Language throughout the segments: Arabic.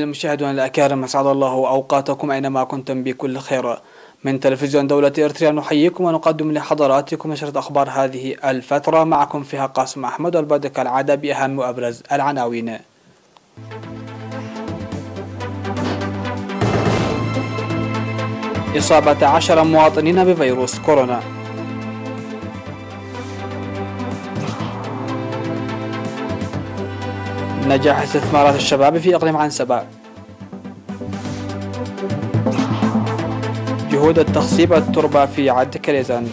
المشاهدون الأكارم أسعد الله أوقاتكم أينما كنتم بكل خير. من تلفزيون دولة إرتريا نحييكم ونقدم لحضراتكم نشرة أخبار هذه الفترة. معكم فيها قاسم أحمد والبدء كالعادة بأهم وأبرز العناوين. إصابة عشر مواطنين بفيروس كورونا. نجاح استثمارات الشباب في إقليم عنسبة جهود التخصيب التربة في عد كريزان.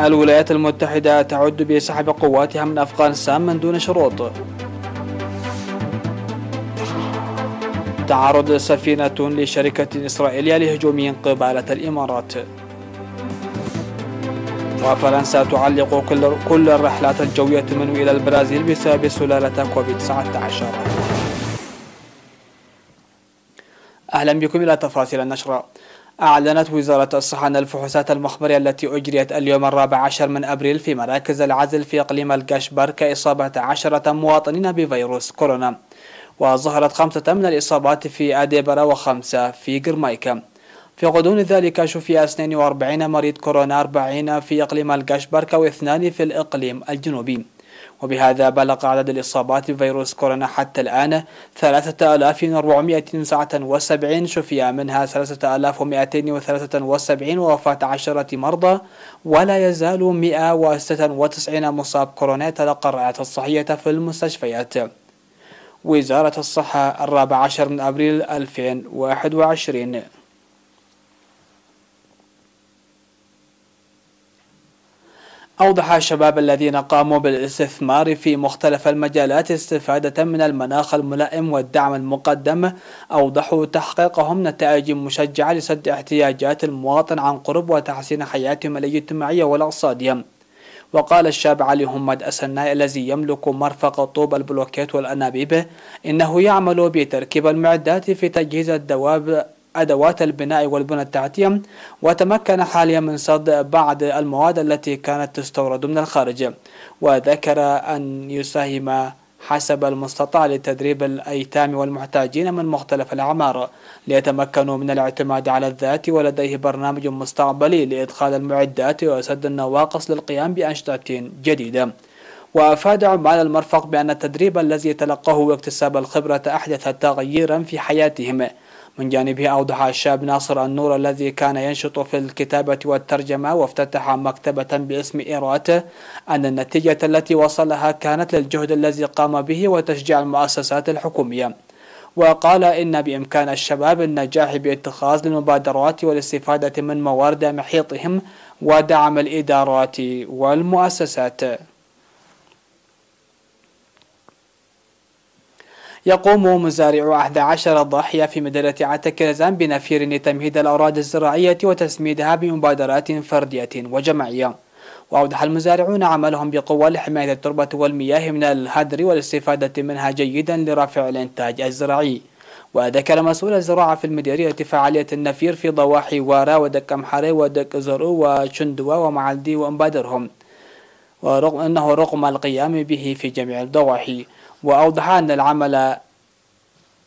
الولايات المتحدة تعد بسحب قواتها من أفغانستان من دون شروط. تعرض سفينة لشركة إسرائيلية لهجوم قبالة الإمارات. وفرنسا تعلق كل, كل الرحلات الجوية من إلى البرازيل بسبب سلالة كوفيد 19 أهلا بكم إلى تفاصيل النشرة أعلنت وزارة الصحة أن الفحوصات المخبرية التي أجريت اليوم الرابع عشر من أبريل في مراكز العزل في إقليم الكاشبر كإصابة عشرة مواطنين بفيروس كورونا وظهرت خمسة من الإصابات في أديبرا وخمسة في جرمايكا في غضون ذلك شفي 42 مريض كورونا 40 في إقليم الكاشبركا واثنان في الإقليم الجنوبي. وبهذا بلغ عدد الإصابات بفيروس كورونا حتى الآن 3479 شفي منها 3273 ووفاة عشرة مرضى ولا يزال 196 مصاب كورونا يتلقى الرعاية الصحية في المستشفيات. وزارة الصحة الرابع عشر من أبريل 2021 أوضح الشباب الذين قاموا بالاستثمار في مختلف المجالات استفادة من المناخ الملائم والدعم المقدم. أوضحوا تحقيقهم نتائج مشجعة لسد احتياجات المواطن عن قرب وتحسين حياتهم الاجتماعية والاقتصادية. وقال الشاب علي همد السناي الذي يملك مرفق طوب البلوكيت والأنابيب إنه يعمل بتركيب المعدات في تجهيز الدواب أدوات البناء والبنى التحتية وتمكن حاليا من صد بعض المواد التي كانت تستورد من الخارج. وذكر أن يساهم حسب المستطاع لتدريب الأيتام والمحتاجين من مختلف الأعمار ليتمكنوا من الاعتماد على الذات ولديه برنامج مستقبلي لإدخال المعدات وسد النواقص للقيام بأنشطة جديدة. وأفاد عمال المرفق بأن التدريب الذي تلقوه واكتساب الخبرة أحدث تغييرا في حياتهم. من جانبه أوضح الشاب ناصر النور الذي كان ينشط في الكتابة والترجمة وافتتح مكتبة باسم إيرات أن النتيجة التي وصلها كانت للجهد الذي قام به وتشجيع المؤسسات الحكومية. وقال إن بإمكان الشباب النجاح باتخاذ المبادرات والاستفادة من موارد محيطهم ودعم الإدارات والمؤسسات. يقوم مزارعو 11 ضاحية في مدينة عتكرزان بنفير لتمهيد الأراضي الزراعية وتسميدها بمبادرات فردية وجماعية. وأوضح المزارعون عملهم بقوة لحماية التربة والمياه من الهدر والاستفادة منها جيدا لرفع الإنتاج الزراعي. وذكر مسؤول الزراعة في المديرية فعالية النفير في ضواحي وارا ودك أمحري ودك زرو وشندوا ومعلدي وأنبادرهم ورغم أنه رغم القيام به في جميع الضواحي. وأوضح أن العمل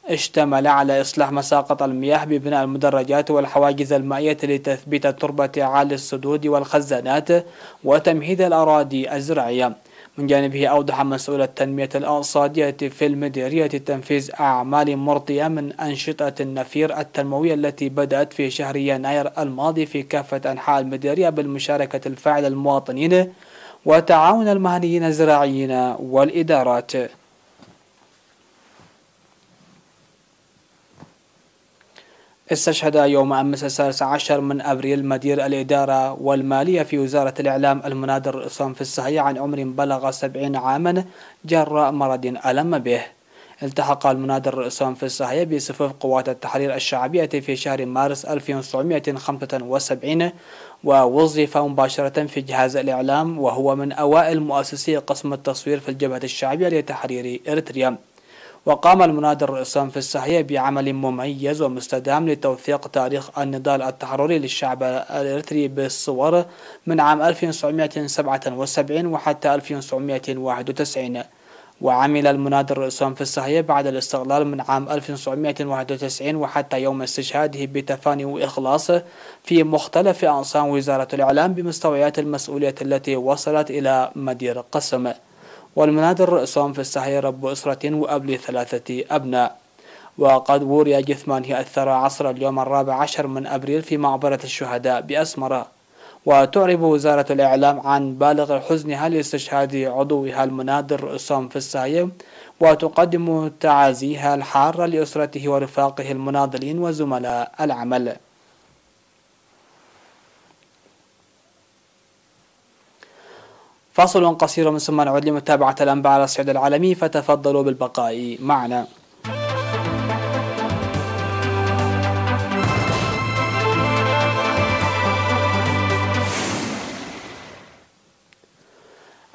اشتمل على إصلاح مساقط المياه ببناء المدرجات والحواجز المائية لتثبيت التربة عالي السدود والخزانات وتمهيد الأراضي الزراعية. من جانبه أوضح مسؤول التنمية الأقتصادية في المديرية تنفيذ أعمال مرضية من أنشطة النفير التنموية التي بدأت في شهر يناير الماضي في كافة أنحاء المديرية بالمشاركة الفاعلة المواطنين وتعاون المهنيين الزراعيين والإدارات. استشهد يوم أمس السادس عشر من أبريل مدير الإدارة والمالية في وزارة الإعلام المنادر الإصام في الصحية عن عمر بلغ سبعين عاما جراء مرض ألم به. التحق المنادر الرئيسان في الصحية بصفوف قوات التحرير الشعبية في شهر مارس 1975 ووظف مباشرة في جهاز الإعلام وهو من أوائل مؤسسي قسم التصوير في الجبهة الشعبية لتحرير إريتريا وقام المنادر عصام في الساحية بعمل مميز ومستدام لتوثيق تاريخ النضال التحرري للشعب الإريتري بالصور من عام 1977 وحتى 1991 وعمل المنادر عصام في الساحية بعد الاستقلال من عام 1991 وحتى يوم استشهاده بتفاني وإخلاص في مختلف أقسام وزارة الإعلام بمستويات المسؤولية التي وصلت إلى مدير قسم والمنادر رأسهم في السحي رب أسرة وأبل ثلاثة أبناء. وقد وري جثمانه الثرى عصر اليوم الرابع عشر من أبريل في مقبرة الشهداء بأسمرة. وتعرب وزارة الإعلام عن بالغ حزنها لاستشهاد عضوها المنادر رأسهم في السعي وتقدم تعازيها الحارة لأسرته ورفاقه المناضلين وزملاء العمل. فاصل قصير من ثم نعود لمتابعة الأنباء على الصعيد العالمي فتفضلوا بالبقاء معنا.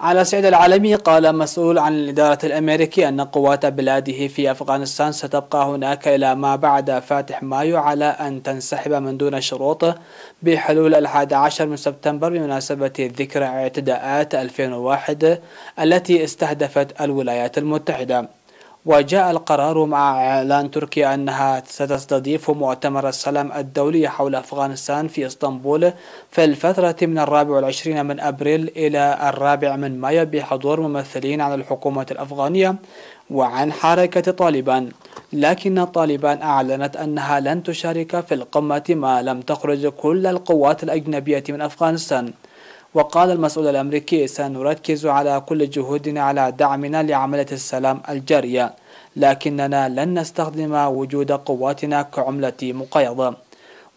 على الصعيد العالمي قال مسؤول عن الإدارة الأمريكي أن قوات بلاده في أفغانستان ستبقى هناك إلى ما بعد فاتح مايو على أن تنسحب من دون شروط بحلول الحادي عشر من سبتمبر بمناسبة ذكرى اعتداءات 2001 التي استهدفت الولايات المتحدة. وجاء القرار مع إعلان تركيا أنها ستستضيف مؤتمر السلام الدولي حول أفغانستان في إسطنبول في الفترة من الرابع والعشرين من أبريل إلى الرابع من مايو بحضور ممثلين عن الحكومة الأفغانية وعن حركة طالبان. لكن طالبان أعلنت أنها لن تشارك في القمة ما لم تخرج كل القوات الأجنبية من أفغانستان. وقال المسؤول الأمريكي سنركز على كل جهودنا على دعمنا لعملية السلام الجارية لكننا لن نستخدم وجود قواتنا كعملة مقايضة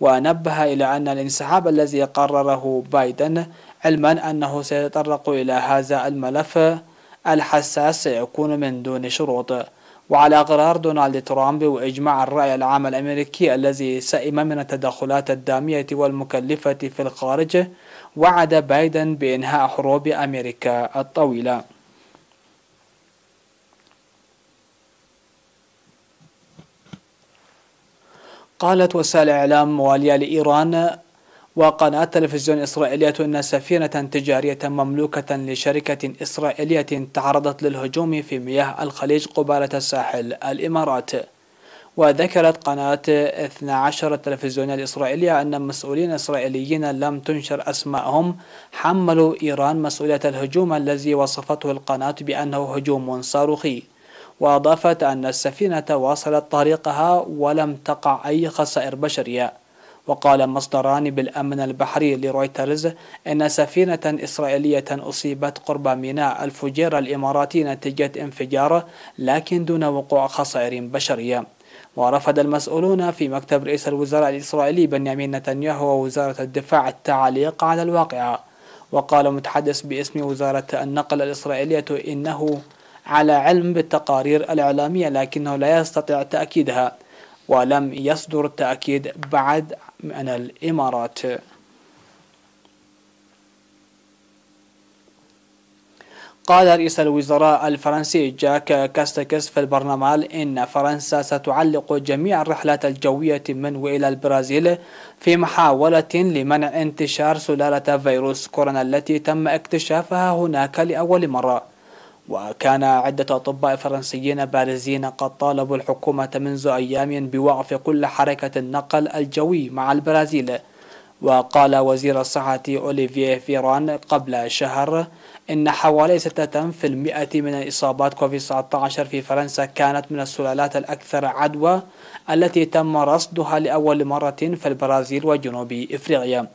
ونبه إلى أن الانسحاب الذي قرره بايدن علما أنه سيتطرق إلى هذا الملف الحساس سيكون من دون شروط. وعلى قرار دونالد ترامب وإجماع الرأي العام الأمريكي الذي سئم من التدخلات الدامية والمكلفة في الخارج وعد بايدن بإنهاء حروب أمريكا الطويلة. قالت وسائل إعلام موالية لإيران وقناة تلفزيون إسرائيلية أن سفينة تجارية مملوكة لشركة إسرائيلية تعرضت للهجوم في مياه الخليج قبالة الساحل الإمارات. وذكرت قناة 12 التلفزيونية الإسرائيلية أن مسؤولين إسرائيليين لم تنشر أسماءهم. حملوا إيران مسؤولية الهجوم الذي وصفته القناة بأنه هجوم صاروخي. وأضافت أن السفينة واصلت طريقها ولم تقع أي خسائر بشرية. وقال مصدران بالأمن البحري لرويترز أن سفينة إسرائيلية أصيبت قرب ميناء الفجيرة الإماراتي نتيجة انفجار لكن دون وقوع خسائر بشرية. ورفض المسؤولون في مكتب رئيس الوزراء الإسرائيلي بنيامين نتنياهو ووزارة الدفاع التعليق على الواقعة وقال متحدث باسم وزارة النقل الإسرائيلية إنه على علم بالتقارير الإعلامية لكنه لا يستطيع تأكيدها ولم يصدر التأكيد بعد من الإمارات. قال رئيس الوزراء الفرنسي جاك كاستكس في البرلمان إن فرنسا ستعلق جميع الرحلات الجوية من وإلى البرازيل في محاولة لمنع انتشار سلالة فيروس كورونا التي تم اكتشافها هناك لأول مرة. وكان عدة أطباء فرنسيين بارزين قد طالبوا الحكومة منذ أيام بوقف كل حركة النقل الجوي مع البرازيل. وقال وزير الصحة أوليفيه فيران قبل شهر إن حوالي 6% من إصابات كوفيد 19 في فرنسا كانت من السلالات الأكثر عدوى التي تم رصدها لأول مرة في البرازيل وجنوب إفريقيا.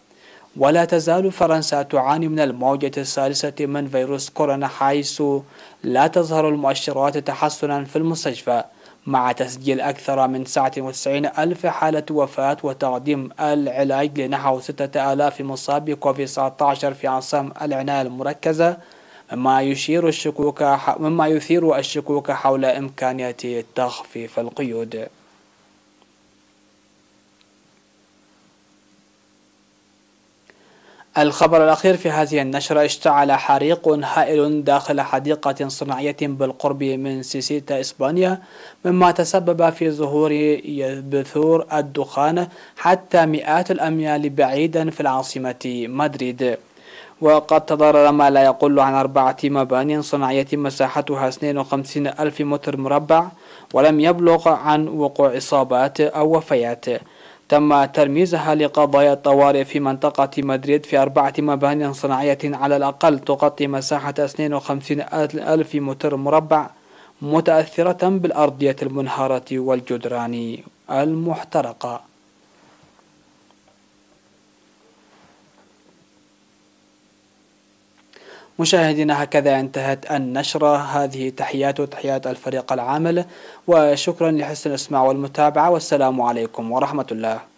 ولا تزال فرنسا تعاني من الموجة الثالثة من فيروس كورونا حيث لا تظهر المؤشرات تحسنا في المستشفى. مع تسجيل أكثر من 99 ألف حالة وفاة وتقديم العلاج لنحو 6000 مصاب بكوفيد 19 في أقسام العناية المركزة مما يشير الشكوك مما يثير الشكوك حول إمكانية تخفيف القيود. الخبر الأخير في هذه النشرة اشتعل حريق هائل داخل حديقة صناعية بالقرب من سيسيتا إسبانيا مما تسبب في ظهور بثور الدخان حتى مئات الأميال بعيدا في العاصمة مدريد. وقد تضرر ما لا يقل عن أربعة مباني صناعية مساحتها 52 ألف متر مربع ولم يبلغ عن وقوع إصابات أو وفيات. تم ترميزها لقضايا الطوارئ في منطقة مدريد في أربعة مباني صناعية على الأقل تغطي مساحة 52 ألف متر مربع متأثرة بالأرضية المنهارة والجدران المحترقة. مشاهدينا هكذا انتهت النشرة. هذه تحيات وتحيات الفريق العامل وشكرا لحسن الإسماع والمتابعة والسلام عليكم ورحمة الله.